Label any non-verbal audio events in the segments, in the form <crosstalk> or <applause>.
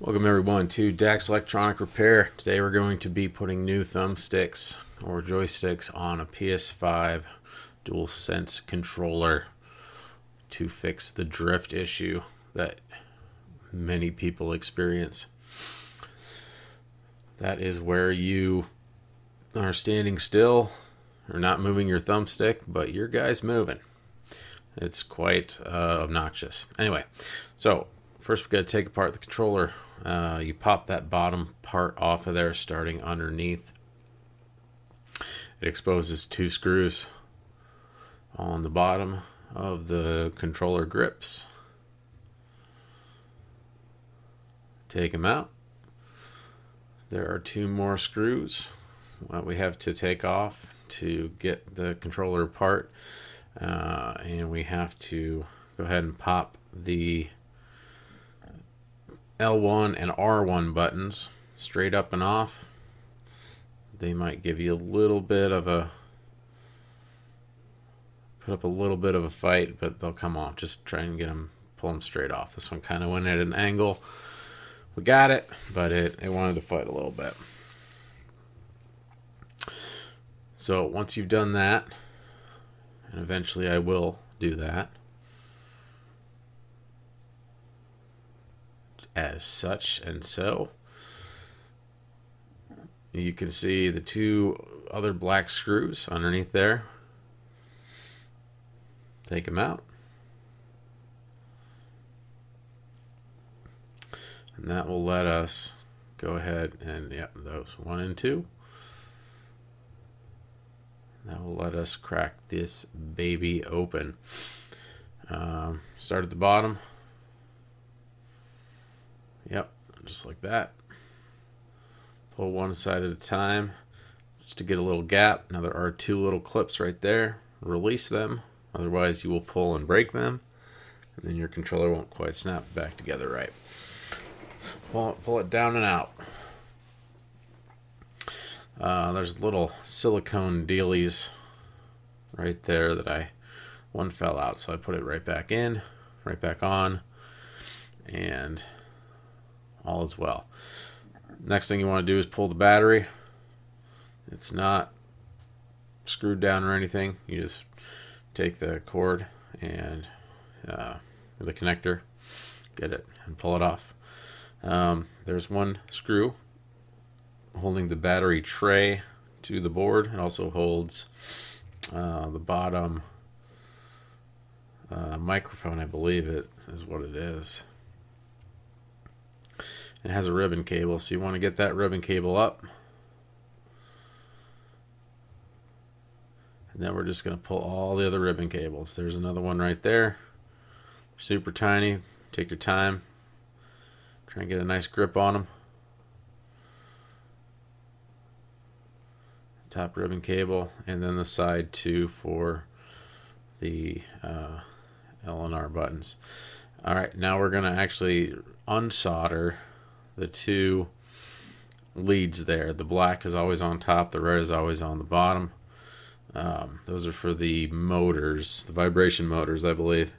Welcome everyone to Dack's Electronic Repair. Today we're going to be putting new thumbsticks or joysticks on a PS5 DualSense controller to fix the drift issue that many people experience. That is where you are standing still or not moving your thumbstick, but your guy's moving. It's quite uh, obnoxious. Anyway, so first we've got to take apart the controller uh, you pop that bottom part off of there starting underneath. It exposes two screws on the bottom of the controller grips. Take them out. There are two more screws that we have to take off to get the controller apart. Uh, and we have to go ahead and pop the L1 and R1 buttons straight up and off. They might give you a little bit of a put up a little bit of a fight, but they'll come off. Just try and get them pull them straight off. This one kind of went at an angle. We got it, but it it wanted to fight a little bit. So once you've done that, and eventually I will do that, as such and so. You can see the two other black screws underneath there. Take them out. And that will let us go ahead and, yep, those one and two. That will let us crack this baby open. Um, start at the bottom. Yep, just like that. Pull one side at a time just to get a little gap. Now there are two little clips right there. Release them, otherwise you will pull and break them, and then your controller won't quite snap back together right. Pull it, pull it down and out. Uh, there's little silicone dealies right there that I one fell out, so I put it right back in, right back on, and all is well. Next thing you want to do is pull the battery. It's not screwed down or anything. You just take the cord and uh, the connector, get it, and pull it off. Um, there's one screw holding the battery tray to the board. It also holds uh, the bottom uh, microphone, I believe it is what it is. It has a ribbon cable, so you want to get that ribbon cable up. And then we're just going to pull all the other ribbon cables. There's another one right there. Super tiny. Take your time. Try and get a nice grip on them. Top ribbon cable, and then the side two for the uh, buttons. All right, now we're going to actually unsolder the two leads there. The black is always on top, the red is always on the bottom. Um, those are for the motors, the vibration motors, I believe.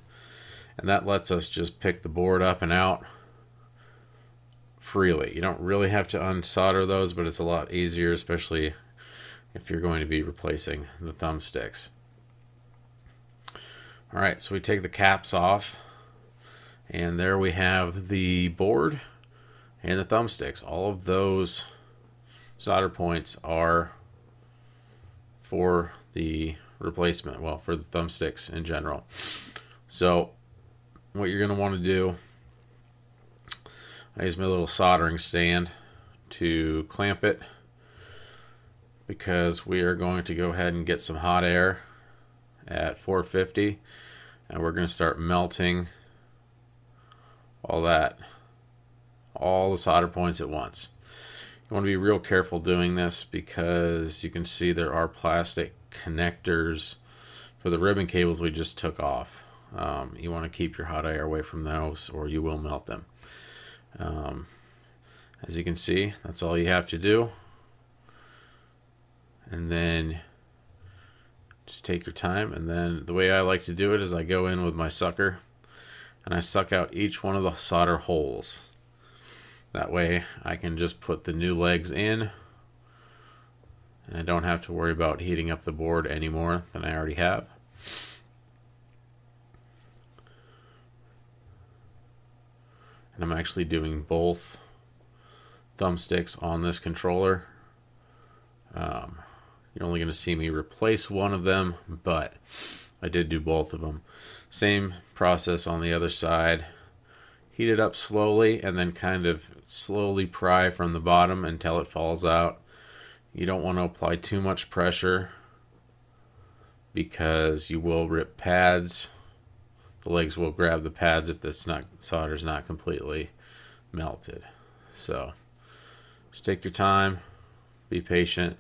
And that lets us just pick the board up and out freely. You don't really have to unsolder those, but it's a lot easier, especially if you're going to be replacing the thumbsticks. All right, so we take the caps off, and there we have the board and the thumbsticks. All of those solder points are for the replacement, well, for the thumbsticks in general. So, what you're going to want to do, I use my little soldering stand to clamp it because we are going to go ahead and get some hot air at 450 and we're going to start melting all that all the solder points at once. You want to be real careful doing this because you can see there are plastic connectors for the ribbon cables we just took off. Um, you want to keep your hot air away from those or you will melt them. Um, as you can see, that's all you have to do. And then just take your time. And then the way I like to do it is I go in with my sucker and I suck out each one of the solder holes. That way I can just put the new legs in and I don't have to worry about heating up the board any more than I already have. And I'm actually doing both thumbsticks on this controller. Um, you're only going to see me replace one of them, but I did do both of them. Same process on the other side. Heat it up slowly and then kind of slowly pry from the bottom until it falls out. You don't want to apply too much pressure because you will rip pads. The legs will grab the pads if the not solder's not completely melted. So just take your time, be patient,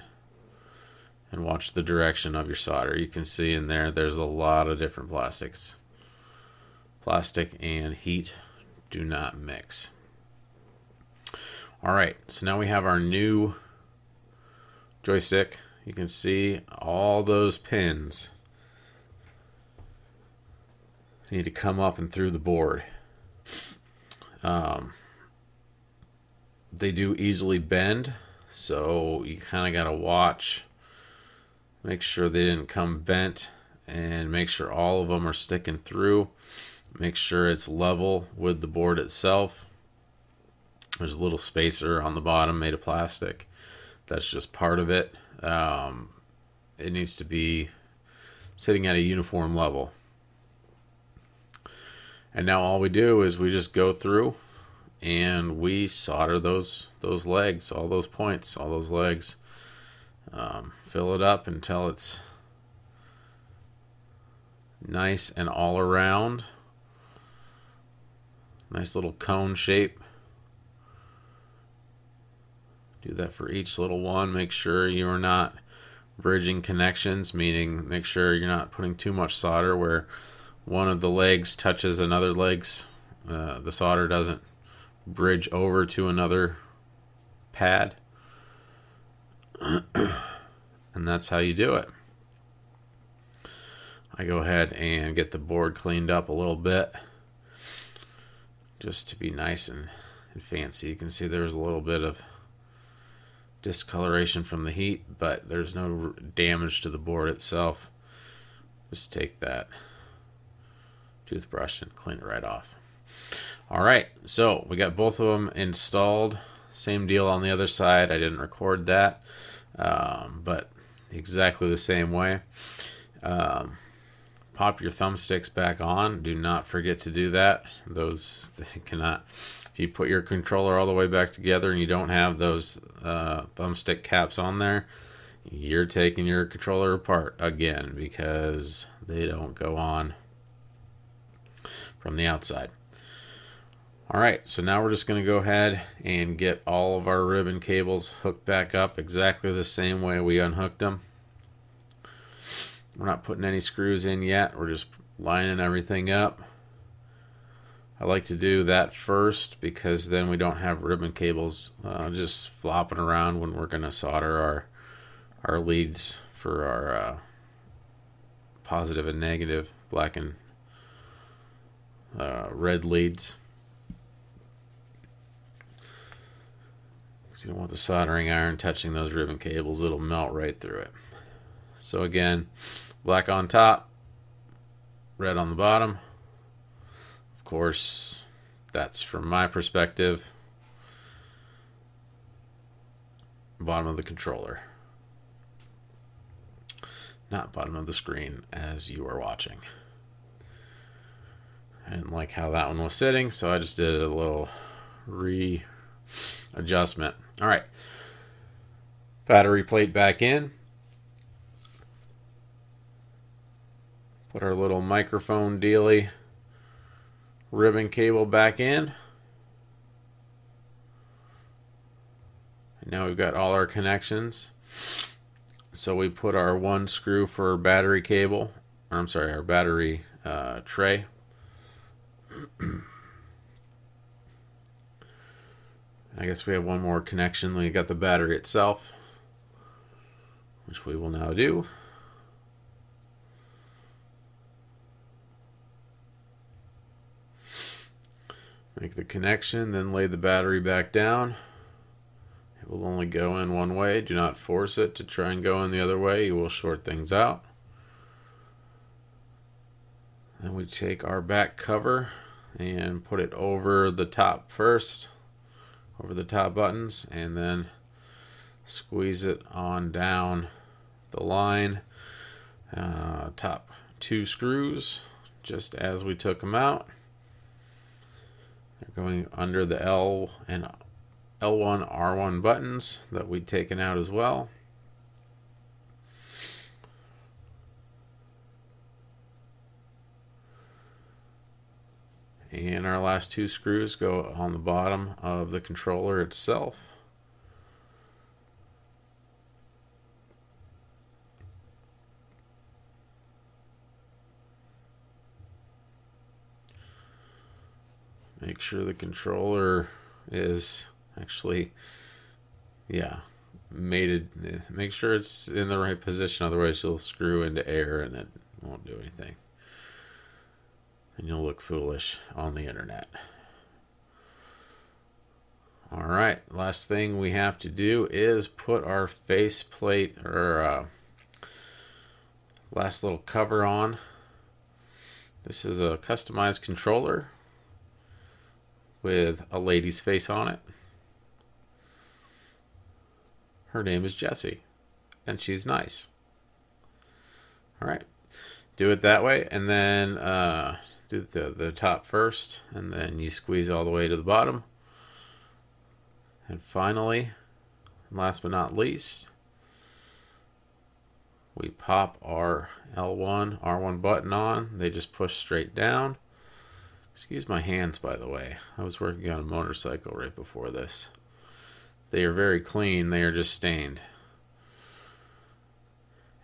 and watch the direction of your solder. You can see in there there's a lot of different plastics. Plastic and heat do not mix. All right, so now we have our new joystick. You can see all those pins need to come up and through the board. Um, they do easily bend, so you kind of got to watch. Make sure they didn't come bent and make sure all of them are sticking through. Make sure it's level with the board itself. There's a little spacer on the bottom made of plastic. That's just part of it. Um, it needs to be sitting at a uniform level. And now all we do is we just go through and we solder those those legs, all those points, all those legs. Um, fill it up until it's nice and all around. Nice little cone shape. Do that for each little one. Make sure you're not bridging connections, meaning make sure you're not putting too much solder where one of the legs touches another leg's. Uh, the solder doesn't bridge over to another pad. <clears throat> and that's how you do it. I go ahead and get the board cleaned up a little bit just to be nice and, and fancy. You can see there's a little bit of discoloration from the heat, but there's no damage to the board itself. Just take that toothbrush and clean it right off. All right, so we got both of them installed. Same deal on the other side. I didn't record that, um, but exactly the same way. Um, pop your thumbsticks back on. Do not forget to do that. Those <laughs> cannot If you put your controller all the way back together and you don't have those uh, thumbstick caps on there, you're taking your controller apart again because they don't go on from the outside. All right, so now we're just going to go ahead and get all of our ribbon cables hooked back up exactly the same way we unhooked them. We're not putting any screws in yet. We're just lining everything up. I like to do that first because then we don't have ribbon cables uh, just flopping around when we're going to solder our our leads for our uh, positive and negative black and uh, red leads. Because you don't want the soldering iron touching those ribbon cables, it'll melt right through it. So again, black on top, red on the bottom Of course, that's from my perspective. Bottom of the controller. Not bottom of the screen as you are watching. And like how that one was sitting, so I just did a little readjustment. All right. Battery plate back in. Put our little microphone dealy ribbon cable back in. And now we've got all our connections. So we put our one screw for battery cable, I'm sorry, our battery uh, tray. I guess we have one more connection. We got the battery itself, which we will now do. Make the connection, then lay the battery back down. It will only go in one way. Do not force it to try and go in the other way. You will short things out. Then we take our back cover and put it over the top first, over the top buttons, and then squeeze it on down the line. Uh, top two screws, just as we took them out. Going under the L and L1, R1 buttons that we'd taken out as well. And our last two screws go on the bottom of the controller itself. Make sure the controller is actually, yeah, mated. Make sure it's in the right position, otherwise you'll screw into air and it won't do anything and you'll look foolish on the internet. All right, last thing we have to do is put our faceplate or uh, last little cover on. This is a customized controller with a lady's face on it. Her name is Jessie, and she's nice. All right, do it that way, and then uh, do the, the top first, and then you squeeze all the way to the bottom. And finally, last but not least, we pop our L1, R1 button on. They just push straight down. Excuse my hands, by the way. I was working on a motorcycle right before this. They are very clean. They are just stained.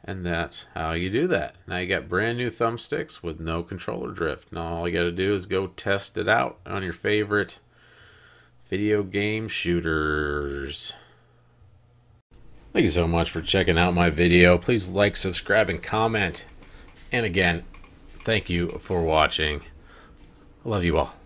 And that's how you do that. Now you got brand new thumbsticks with no controller drift. Now all you got to do is go test it out on your favorite video game shooters. Thank you so much for checking out my video. Please like, subscribe, and comment. And again, thank you for watching. Love you all.